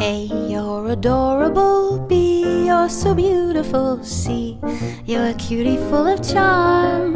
A, you're adorable. B, you're so beautiful. C, you're a cutie full of charm.